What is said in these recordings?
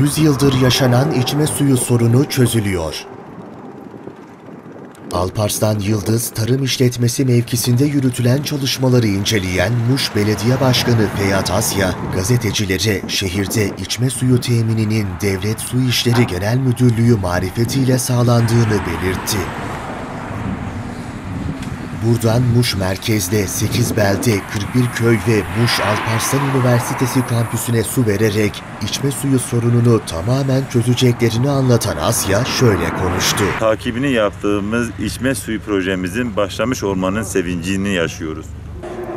100 yıldır yaşanan içme suyu sorunu çözülüyor. Alparslan Yıldız Tarım İşletmesi mevkisinde yürütülen çalışmaları inceleyen Muş Belediye Başkanı Feyyat Asya, gazetecilere şehirde içme suyu temininin Devlet Su İşleri Genel Müdürlüğü marifetiyle sağlandığını belirtti. Buradan Muş merkezde 8 belde, 41 köy ve Muş Alparslan Üniversitesi kampüsüne su vererek içme suyu sorununu tamamen çözeceklerini anlatan Asya şöyle konuştu. takibini yaptığımız içme suyu projemizin başlamış olmanın sevincini yaşıyoruz.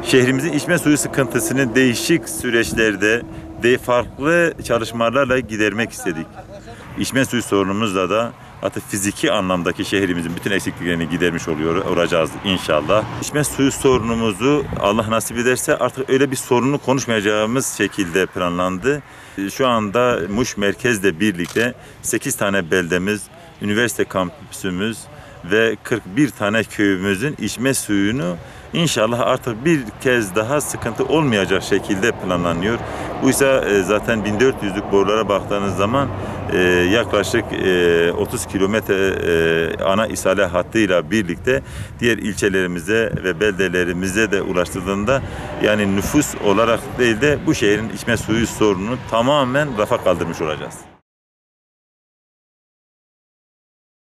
Şehrimizin içme suyu sıkıntısını değişik süreçlerde de farklı çalışmalarla gidermek istedik. İçme suyu sorunumuzla da hatta fiziki anlamdaki şehrimizin bütün eksikliklerini gidermiş oluyor, olacağız inşallah. İçme suyu sorunumuzu Allah nasip ederse artık öyle bir sorunu konuşmayacağımız şekilde planlandı. Şu anda Muş merkezle birlikte 8 tane beldemiz, üniversite kampüsümüz ve 41 tane köyümüzün içme suyunu inşallah artık bir kez daha sıkıntı olmayacak şekilde planlanıyor. Bu ise e, zaten 1400'lük borulara baktığınız zaman e, yaklaşık e, 30 kilometre e, ana isale hattıyla birlikte diğer ilçelerimize ve beldelerimize de ulaştırdığında yani nüfus olarak değil de bu şehrin içme suyu sorununu tamamen rafa kaldırmış olacağız.